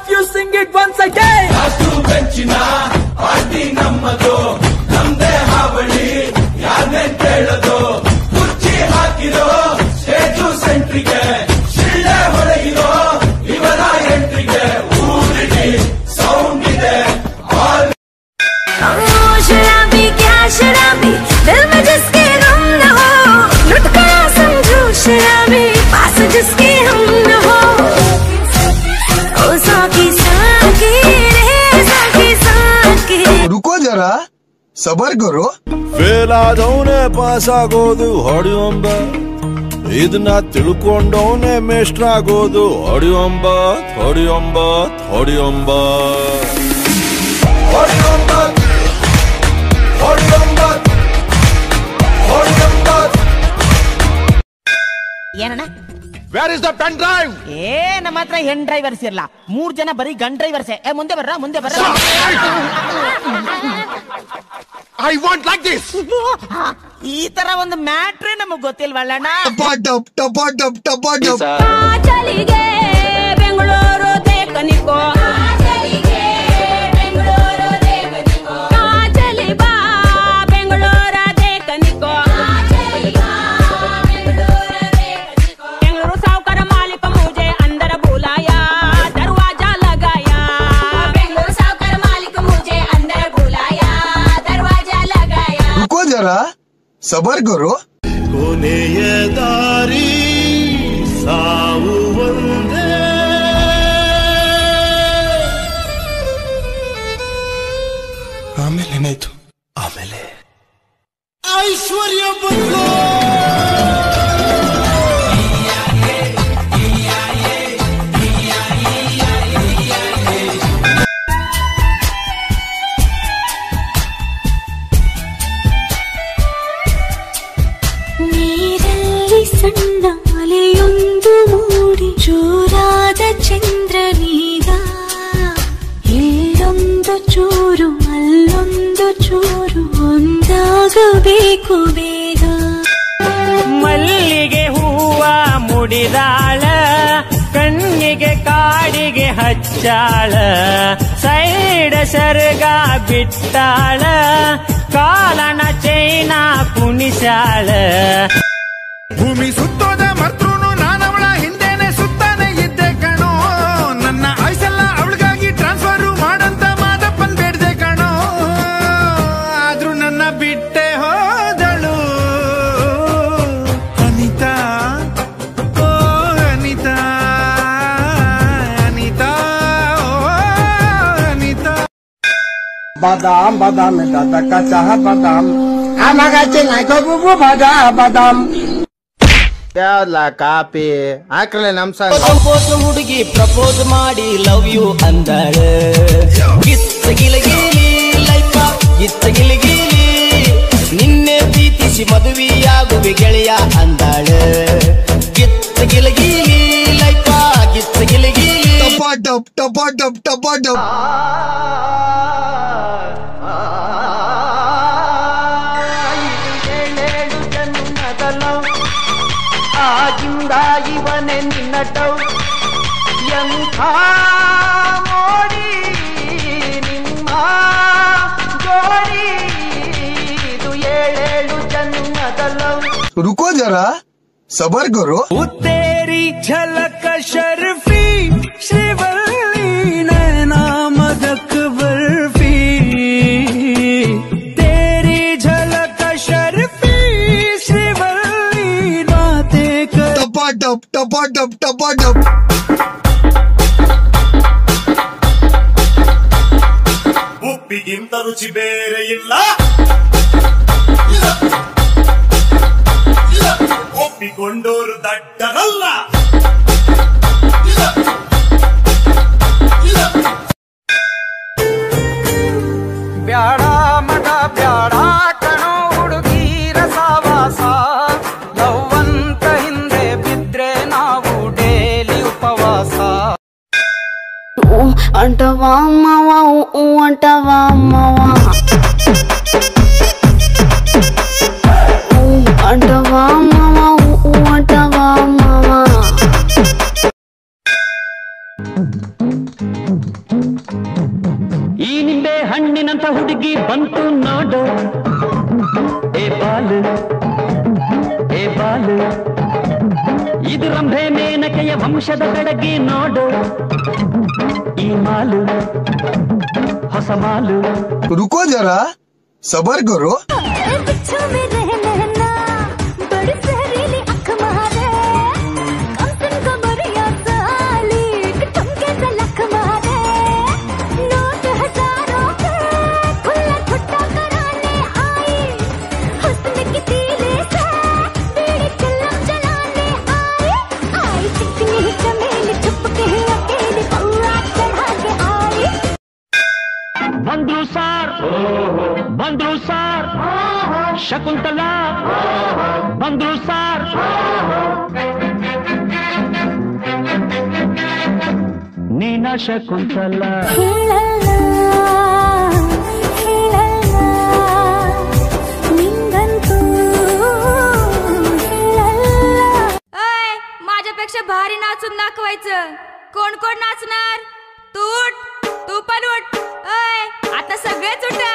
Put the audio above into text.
Of you sing it once again ಸಬರ್ ಗುರು fail ಆದವನೇ pass ಆಗೋದು ಹೊಡಿಯೊಂಬ ಇದನ್ನ ತಿಳ್ಕೊಂಡವನೇ ಮೇಷ್ಟ್ರ ಆಗೋದು ಹೊಡಿಯೊಂಬ ಹೊಡಿಯೊಂಬ ಹೊಡಿಯೊಂಬ ಏನಣ್ಣ? Where is the pen drive ಏ ನಮ್ಮ ಹತ್ರ ಹೆಣ್ ಡ್ರೈವರ್ಸ್ ಇರಲ್ಲ ಮೂರ್ ಜನ ಬರೀ ಗನ್ ಡ್ರೈವರ್ಸ್ ಏ. ಮುಂದೆ ಬರ್ರ ಮುಂದೆ ಬರ್ರ. ಐ ವಾಂಟ್ ಲೈಕ್ ದಿಸ್ ಈ ತರ ಒಂದು ಮ್ಯಾಟ್ರೇ ನಮಗ್ ಗೊತ್ತಿಲ್ವಲ್ಲ ಬೆಂಗಳೂರು ದೇಕನಿಕೋ ನಂತರ ಸಬರ್ಗರು? ಕೊನೆಯ ದಾರಿ ಸಾವು ಆಮೇಲೆ ಏನಾಯ್ತು? ಆಮೇಲೆ. ಐಶ್ವರ್ಯ ಬಂತು ಒಂದಾಗಬೇಕು ಬೇಗ. ಮಲ್ಲಿಗೆ ಹೂವ ಮುಡಿದಾಳ ಕಣ್ಣಿಗೆ ಕಾಡಿಗೆ ಹಚ್ಚಾಳ ಸೈಡ ಸರ್ಗ ಬಿಟ್ಟಾಳ ಕಾಲನ ಚೈನ ಕುಣಿಸಾಳ. ಭೂಮಿ ಸುತ್ತೋದ বাদাম বাদাম দাদা কাঁচা বাদাম আমার কাছে নাই বাবু বাদা বাদাম ಯಾವ್ದಲ್ಲ ಕಾಪಿ ಹಾಕ್ರಲ್ಲ ನಮ್ ಸಂಪೋಸ್ ಹುಡುಗಿ ಪ್ರಪೋಸ್ ಮಾಡಿ ಲವ್ ಯು ಅಂದಳು. ಗಿತ್ತಗಿಲಗೇಲಿ ಲೈಫ ಗಿತ್ತಗಿಲಗೇಲಿ ನಿನ್ನೆ ಪ್ರೀತಿಸಿ ಮದುವೆಯಾಗುವೆ ಗೆಳೆಯ ಅಂದಳು. ಗಿತ್ತಗಿಲಗೇಲಿ ಲೈಫ ಗಿತ್ತಗಿಲಗೇಲಿ ಟಪ ಡಪ್ ಟಪ ಡಪ್ ಟಪ ಡಪ್. ಆಗಿಂದ ಇವನೇ ನಿನ್ನಟೌ ಎಂಥ ಮೋಡಿ ನಿಮ್ಮ ಜೋಡಿ ಇದು ಏಳೇಳು ಜನ್ಮದಲ್ಲವು रुको जरा सबर करो तेरी झलक शर्फी டபா டப் டபா டப் ಉಪ್ಪಿಗಿಂತ ರುಚಿ ಬೇರೆ ಇಲ್ಲ. ಒಪ್ಪಿಕೊಂಡೋರು ದಟ್ಟರಲ್ಲ అంటవా అమ్మవా ఊ అంటవా అమ్మవా అంటవా అమ్మవా ఊ అంటవా అమ్మవా ಈ ನಿಂಬೆ ಹಣ್ಣಿನಂತ ಹುಡುಗಿ ಬಂತು ನೋಡು ಏ ಬಾಲು ಏ ಬಾಲು ಇದು ರಂಭೆ ಮೇನಕೆಯ ವಂಶದ ಬೆಳಗ್ಗೆ ನೋಡು रुको जरा सबर करो। बंदरूसार शकुंतला। बंदरूसार नीना शकुंतला। माझ्यापेक्षा भारी नाचून दाखवायचं. कोण कोण नाचणार? तू उठ तू पण उठ. आता सगळेच उठ